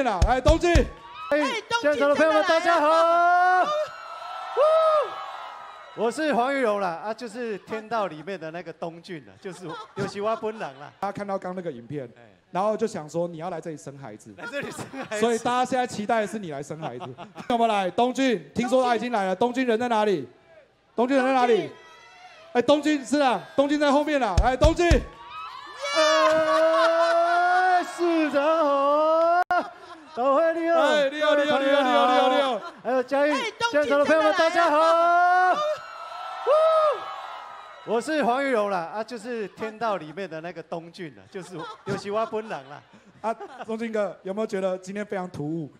面了，来东俊，哎，现场的朋友们，大家好。我是黄玉荣啦，啊，就是天道里面的那个东俊了，就是有喜欢本人啦。大家看到刚那个影片，然后就想说你要来这里生孩子，来这里生孩子，所以大家现在期待的是你来生孩子。我们来东俊，听说他已经来了，东俊人在哪里？东俊人在哪里？哎，东俊是啊，东俊在后面了，来东俊。哎，市长好，导会你好，哎，你好，你好，你好，你好，你好，你好，还有嘉义现场的朋友们，大家好。我是黄玉荣啦，啊，就是天道里面的那个东俊啦，就是有喜欢本人啦。啊，东俊哥有没有觉得今天非常突兀？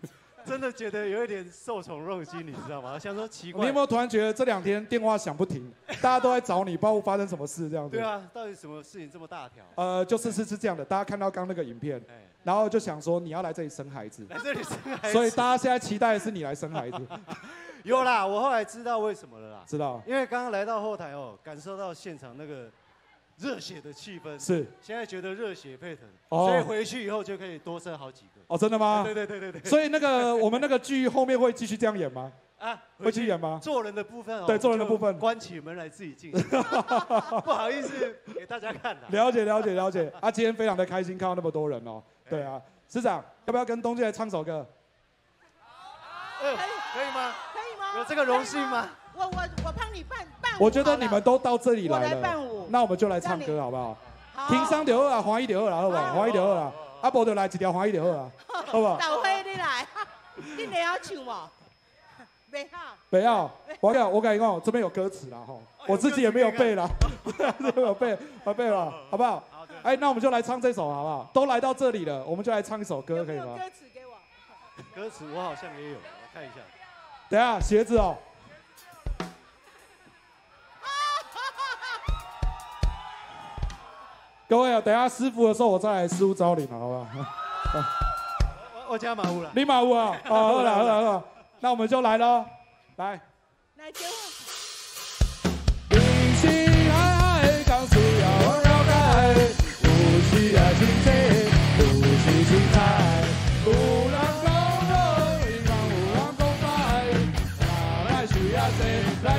真的觉得有一点受宠若惊，你知道吗？想说奇怪，你有没有突然觉得这两天电话响不停，大家都在找你，不知道发生什么事这样子？对啊，到底什么事情这么大条？呃，就是是是这样的，大家看到刚那个影片，然后就想说你要来这里生孩子，来这里生孩子，所以大家现在期待的是你来生孩子。有啦，我后来知道为什么了啦。知道。因为刚刚来到后台哦，感受到现场那个热血的气氛。是。现在觉得热血沸腾，所以回去以后就可以多生好几个。哦，真的吗？对对对对对。所以那个我们那个剧后面会继续这样演吗？啊，会继续演吗？做人的部分哦。对，做人的部分。关起门来自己进。不好意思，给大家看。了解了解了解。啊，今天非常的开心，看到那么多人哦。对啊，师长要不要跟东俊来唱首歌？可以吗可以吗？有这个荣幸吗？我我我帮你伴伴舞。我觉得你们都到这里来了，我来伴舞。那我们就来唱歌好不好？听三条二啊，黄一条二啦，好不好？黄一条二啦，阿伯就来一条黄一条二啊，好不好？导辉你来，你你要唱吗？不要。不要。我讲，我跟你讲，这边有歌词啦哈，我自己也没有背啦，没有背，我背了，好不好？哎，那我们就来唱这首好不好？都来到这里了，我们就来唱一首歌，可以吗？歌词给我。歌词我好像也有，我看一下。等下鞋子哦，各位啊，等下师傅的时候，我再来师傅招领嘛，好不好？我我,加马乌了，你马乌啊？好了好了好了，那我们就来喽，来，来接话。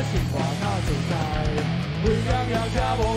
生活自在，无。